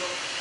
Gracias.